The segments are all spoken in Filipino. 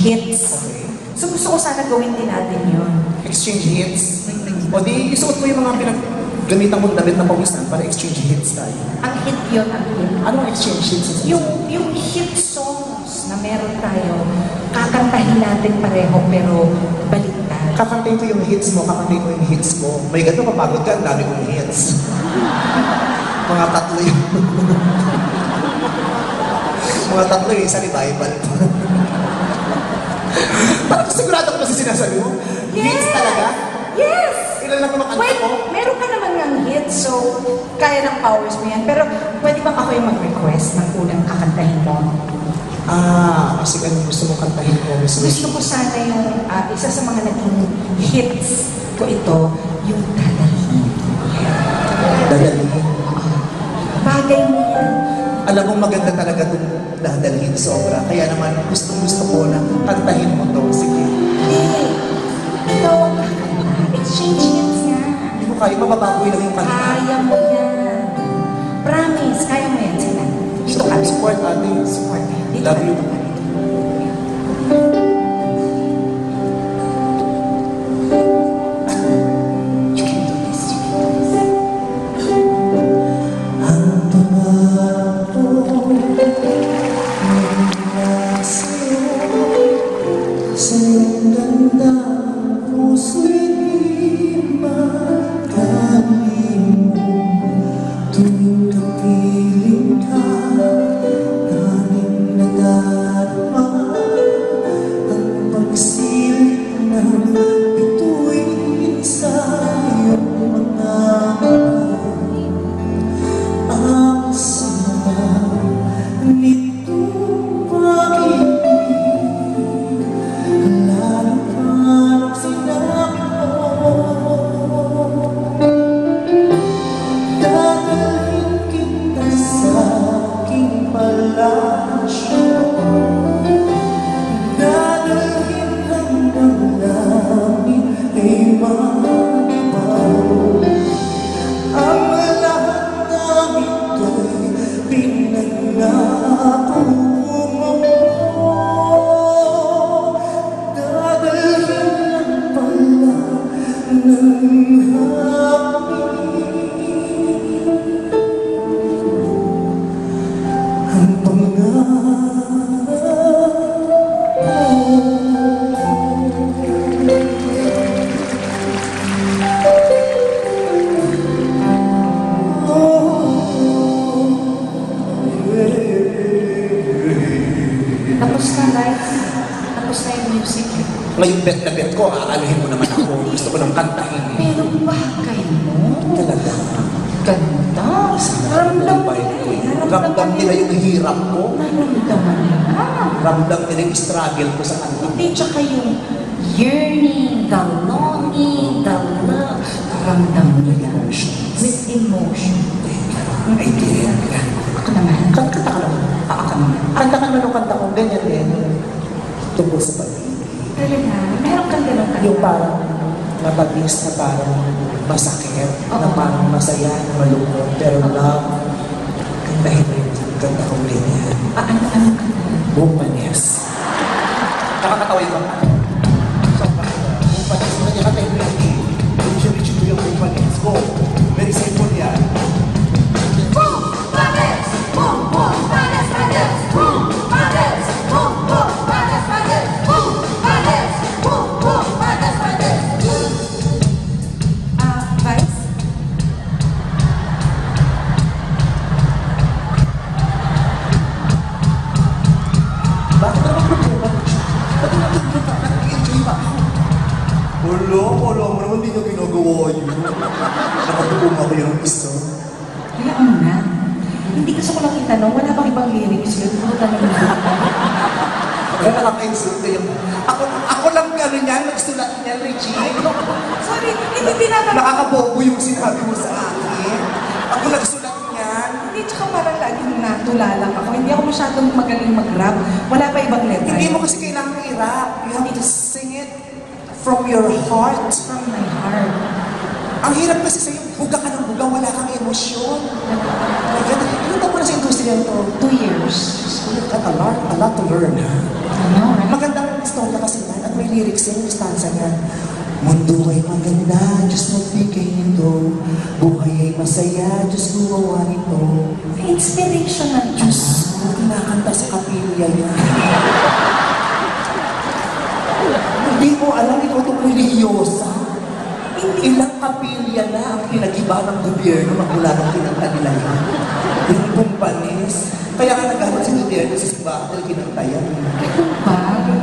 hits. Okay. So gusto ko sana gawin din natin yun. Exchange hits. O di, isuot mo yung mga pinaggamitan mong damit na pawisan para exchange hits tayo. Ang hit yun, ang hit. Anong exchange hits? Yung, yung hit songs na meron tayo, kakantahin natin pareho pero baliktad. Kakantayin ko yung hits mo, kakantayin ko yung hits mo. May ganito, papagod ka, ang dami kong hits. mga tatlo yun. mga tatlo yung isa revival. Parang sigurado ko ba sa sinasabi mo? Hits talaga? Yes! Ilan lang naman kanta Wait, ko? meron ka naman ng hit, so kaya ng powers mo yan. Pero pwede bang ako yung mag-request ng unang kakantahin mo? Ah, kasi anong gusto mong kantahin ko? Gusto Gusto ko sana yung ah, isa sa mga naging hits ko ito, yung dadalhin. dadalhin. Bagay mo yan. Alam mo, maganda talaga itong dadalhin sobra. Kaya naman, gusto gusto ko na kantahin mo to. Sige. Hey, ito, exchange hits nga. Hindi mo kaya, mababagoy lang yung kanta. Kaya mo yan. Promise, kaya mo yan. Sige. Dito ka. Support, ate. Support. Dito Love. You Bet ko, aaluhin mo naman ako. Gusto ko ng kantahin. Pero bagay mo. Talaga. Ganda. Ramdam nila eh. yun. Ramdam nila yung hirap ko. Naramdaman nila. Ramdam nila yung struggle ko sa kanta. Hindi, tsaka yung yearning, the longing, the love. Ramdam nila. With emotion. I did. Ako naman. Kanta ka naman. Ako naman. Kanta ka naman ng kanta ko, ganyan din. Tungkol sa pag Talaga? Kang ganun kanta? Yung parang mabagis na parang masakit, na Oo. parang masaya, na malungkot. Pero love, kantahin mo yung kanta ko ulit yan. Ah, ano, ano kanta? Bumpanes. Nakakatawa yung kanta. Sobrang Bumpanes. Kung kanya kantahin mo yan, eh. Richie-richie ko Nakaka-insult yung... Ako, ako lang gano'n yan, nagsulat niya, Richie. Sorry, hindi tinatanong. Nakakabobo yung sinabi mo sa akin. Ako nagsulat niyan. Hindi, tsaka parang laging natulala ako. Hindi ako masyadong magaling mag-rap. Wala pa ibang letra. Hindi mo kasi kailangan i-rap. You have to sing it from your heart. from my heart. Ang hirap kasi sa'yo, buga ka ng buga, wala kang emosyon. Kaya, to? Two years. You've got a lot, a lot to learn. Ano, right? Magandang lyrics niya, yung stanza niya. Mundo ay maganda, Diyos nagbigay nito. Buhay ay masaya, Diyos gumawa nito. Inspirational ka Diyos, na. kinakanta sa kapilya niya. Hindi mo alam, ikaw itong religyosa. Ilang kapilya na ang pinagiba ng gobyerno magmula nung kinanta kumpanis. Kaya nga naghahanap si gobyerno sa simbahan dahil kinanta yan. Ganun ba?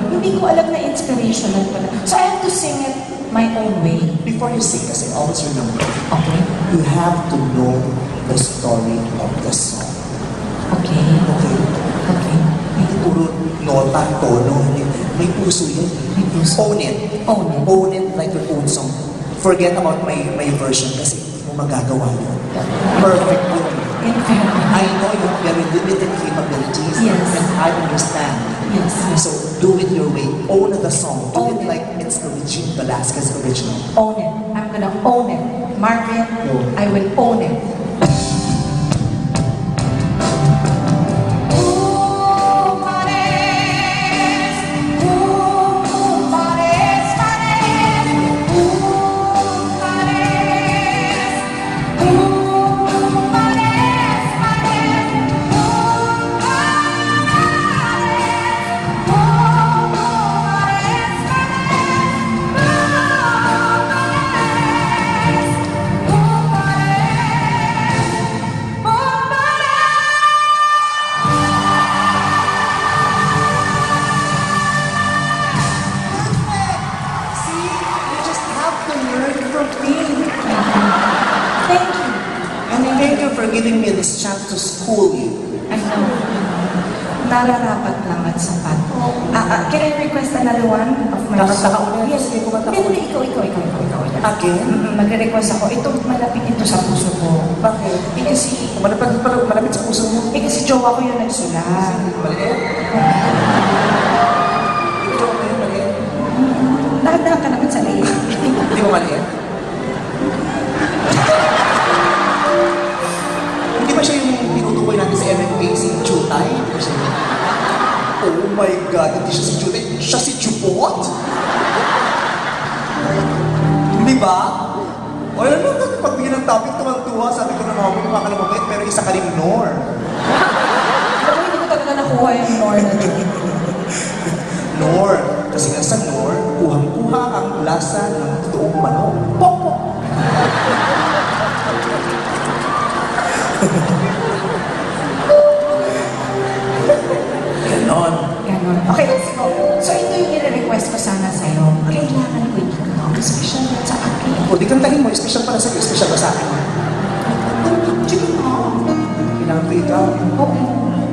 Hindi ko alam na inspirational pala. So I have to sing it my own way. Before you sing, kasi always remember, Okay? you have to know the story of the song. Okay. Okay? Okay. Hindi puro nota, tono, hindi. May puso yan. May puso. Own it. Own it. Own it like your own song. Forget about my my version kasi hindi mo magagawa yun. Perfect yun. I know you have very limited capabilities. Yes. And I understand. Yes. So do it your way. Own the song. Do Own it it. like it's original, Velasquez original. Own it. I'm gonna own it. Marvin, Go. I will own it. Giving me this chance to school you. I know. Nararapat lang at sapat. Ah, ah, can I request another one of my Kakanta ka ulit? Yes. Hindi, ulit. hindi, ikaw, ikaw, ikaw, ikaw, ikaw. ikaw. Again? Mm, Magre-request ako. Ito, malapit ito sa puso ko. Bakit? Eh kasi, Malapit, malapit, malapit sa puso mo. eh kasi jowa ko yung nagsulat. Maliit? Ito, maliit, maliit. Dahan-dahan ka naman sa liit. Hindi mo maliit? MFA, si yun? Oh my God, hindi siya si Chutay. Siya si Chupot? Hindi ba? O yun, ano, pagbigyan ng topic, tuwang-tuwa, sabi ko na mga mo, baka namamit, pero isa ka rin nor. Alam mo, hindi ko talaga nakuha yung nor na. Nor. Kasi nga sa Nor, kuhang-kuha ang lasa ng totoong manok. Popo! Di kantahin mo, special para sa'yo, special ba sa akin? Sige mo. Kailangan ko ikaw. Oo.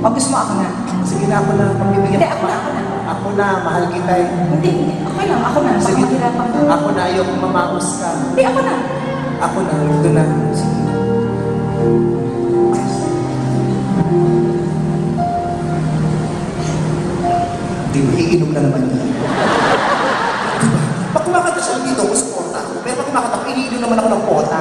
O gusto mo ako na? Sige na ako na, pagbibigyan Hindi, ako na, ako na. Ako na, mahal kita eh. Hindi, hindi. Okay lang, ako na. Baka Sige. mahirapan ka. Ako na, ayoko mamaos ka. Hindi, ako na. Ako na, ito na. Di ba, iinom na naman niya. Diba? Pag kumakanta siya dito, gusto Pero pag kumakanta ko, iniinom naman ako ng pota.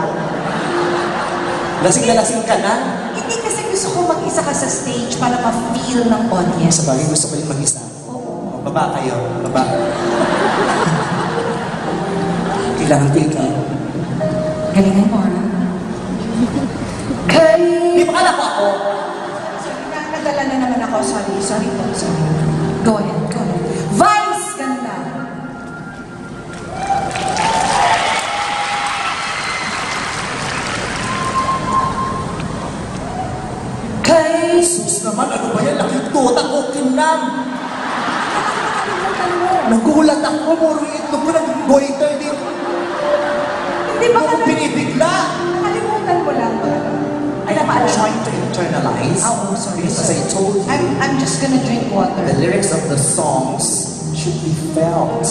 Lasing na lasing ka na. Hindi kasi gusto ko mag-isa ka sa stage para ma-feel ng audience. Sa bagay, gusto ko rin mag-isa. Oo. Baba kayo, baba. Kailangan ko ikaw. Galingan mo, ha? Kay... Di ba anak ako? Sorry, nakakadala na naman ako. Sorry, sorry po, sorry. Go ahead, Jesus naman, ano ba yan? Laking tuta ko, kinam! Nakalimutan mo. Nagulat ako, itlog ko ng goiter din. Hindi ba ka binibigla. Nakalimutan mo lang ba? Ay, I'm trying to internalize. Oh, sorry, Because I told you, I'm, I'm just gonna drink water. the lyrics of the songs should be felt.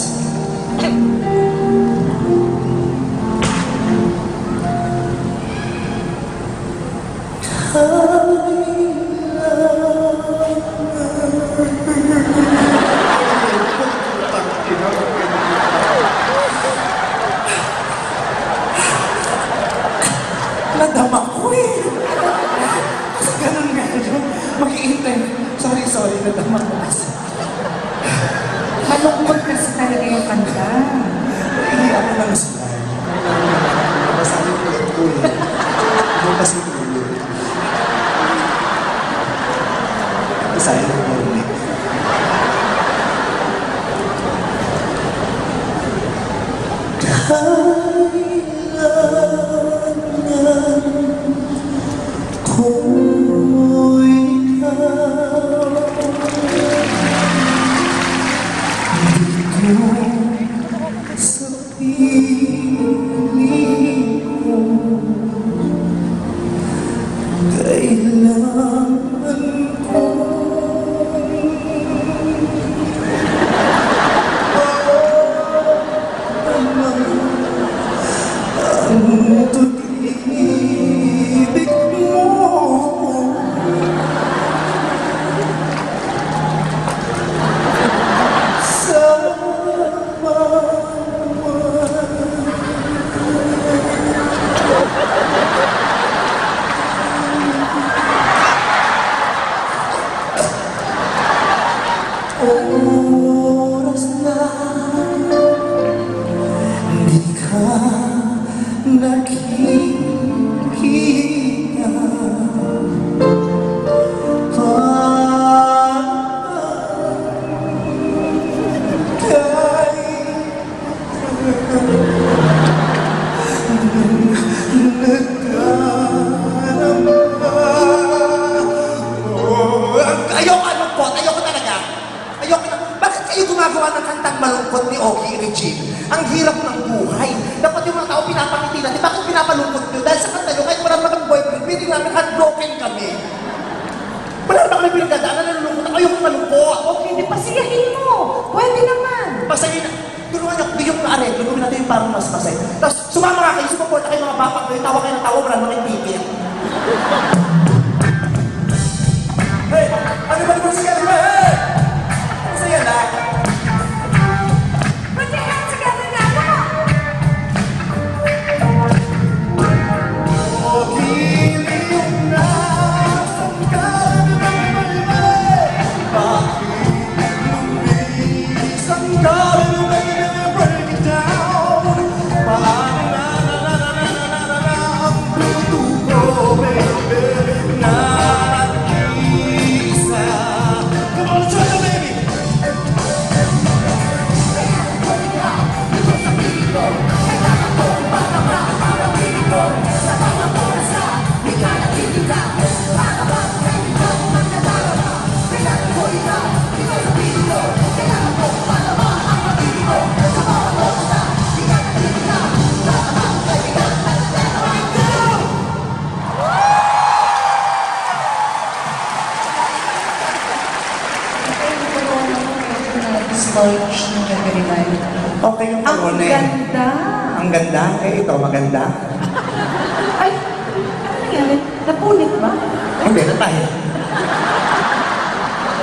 Nadama iintay. Sorry, sorry na naman. Malungkot kasi talaga yung kanta. Hindi ako na nasinay. Masabi ko ulit ko eh. Doon kasi ko ulit. Isa. Niyo, yung arreglo, gawin natin yung parang mas masaya. Tapos, sumama nga kayo, sumuport kayo mga bapak kayo, tawa kayo ng tawa, wala naman! Okay yung Ang ganda. Ang ganda? Eh, ito, maganda. Ay, ano nangyari? Napunit ba? Hindi, na tayo.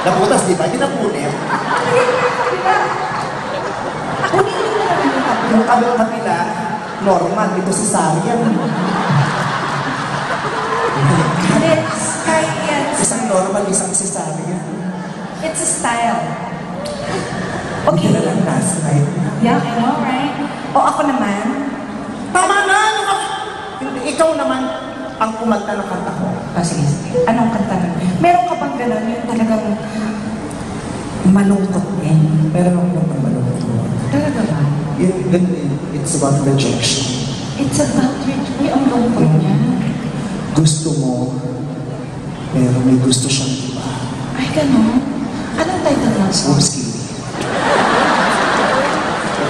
Naputas, di ba? Hindi napunit. Kunin na lang yung kabila. Yung kabel kapila, normal. Ito si Sarian. Hindi, style yan. Isang normal, isang si Sarian. It's a style. Okay. Yeah, I know, right? O ako naman, Tama na! Ano ka? Hindi, ikaw naman ang kumanta ng kanta ko. Ah, sige, sige. Anong kanta na? Meron ka bang gano'n yung talagang malungkot din? Pero ang kumanta malungkot. Talaga ba? Yun, yun, it's about rejection. It's about rejection. Ang lungkot niya. Gusto mo, pero may gusto siyang iba. Ay, gano'n? Anong title ng song? Oops,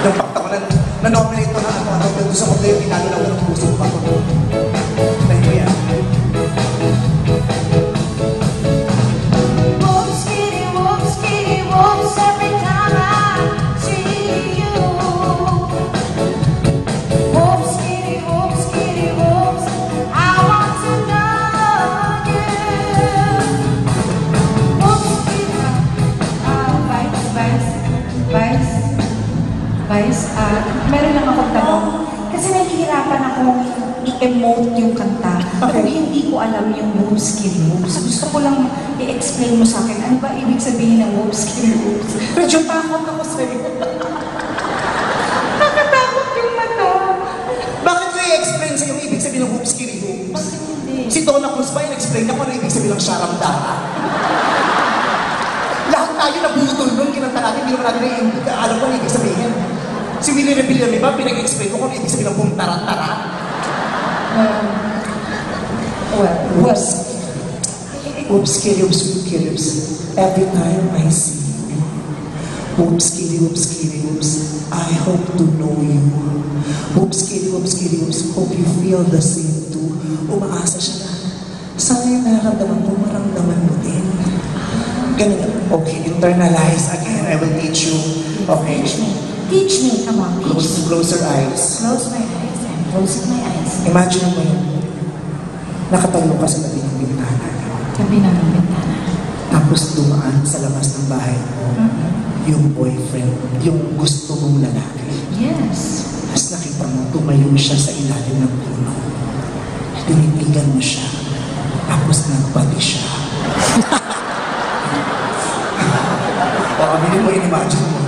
Nagpakta ko na, na-nominate pa na ang mga sa hotel, pinalo na ako ng puso pa. Hindi ko alam yung whoop skilly whoops. Gusto ko lang i-explain mo sa akin, ano ba ibig sabihin ng whoop skilly whoops? Medyo takot ako sa'yo. Nakatakot yung mata. Bakit ko i-explain sa'yo yung ibig sabihin ng hoops kiri hoops? Bakit hindi? Si Donna Cruz ba in-explain na kung ano ibig sabihin ng sharamdara? Lahat tayo nabutol nun, kinanta natin, hindi naman natin kung alam ko ano ibig sabihin. Si Willie Rebillon, di ba, pinag-explain ko kung ano ibig sabihin ng bum tara-tara? Um, well, Whoops. Whoops, kiri, whoops, kiri, whoops. Every time I see you, whoops, kiri, whoops, kiri, whoops, I hope to know you. Whoops, kiri, whoops, kiri, whoops, hope you feel the same too. Umaasa siya na, sana yung nararamdaman mo, maramdaman mo din. Ganun. Okay, internalize again. I will teach you. Okay. teach me. Teach me, come on, teach Close, me. close your eyes. Close my eyes and close my eyes. Imagine mo yun. Nakatayo ka sa tabi ng bintana. Tabi ng bintana. Tapos dumaan sa labas ng bahay mo yung boyfriend, yung gusto mong lalaki. Yes. Tapos nakita mo, tumayo siya sa ilalim ng puno. Tinitigan mo siya. Tapos nagbati siya. o, aminin mo, in-imagine mo.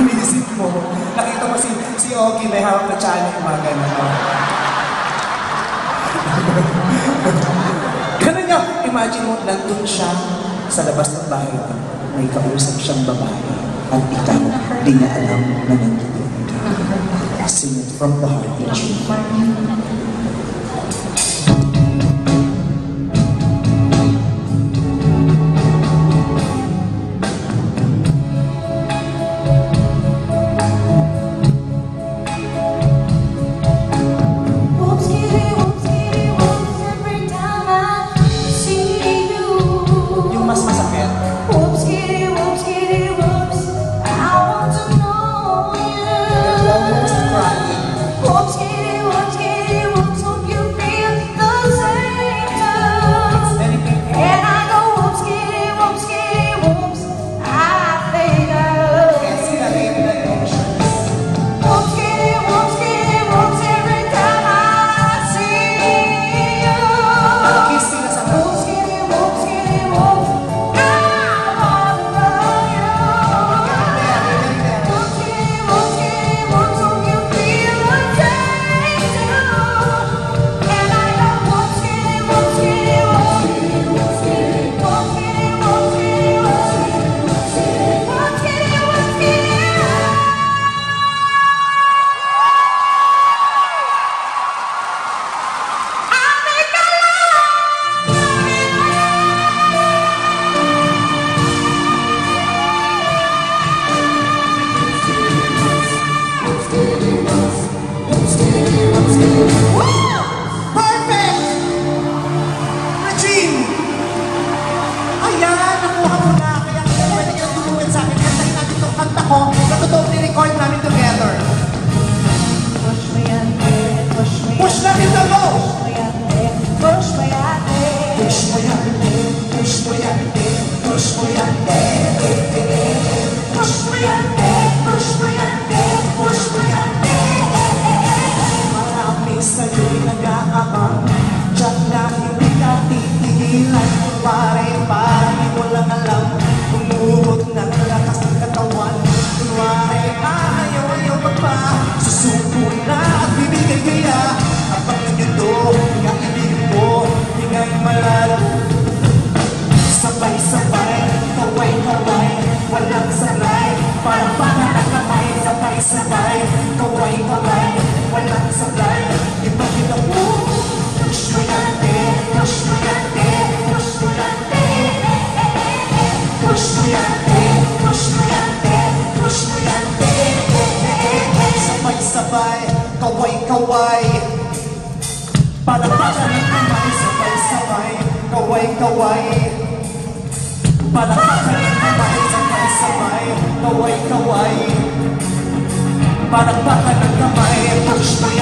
Iniisip mo. Nakita mo si, si Ogie may hawak na yung mga ganun. Ganun niya. Imagine mo, nandun siya sa labas ng bahay mo. May kausap siyang babae. At ikaw, di niya alam na nandun ka. Sing it from the heart, teacher. Push me eh Push mo yan, eh, push mo yan, eh, push mo yan, eh Sabay-sabay, kaway-kaway Palakpakan ng kamay, sabay-sabay, kaway-kaway Palakpakan ng kamay, sabay-sabay, kaway-kaway Palakpakan ng kamay, push mo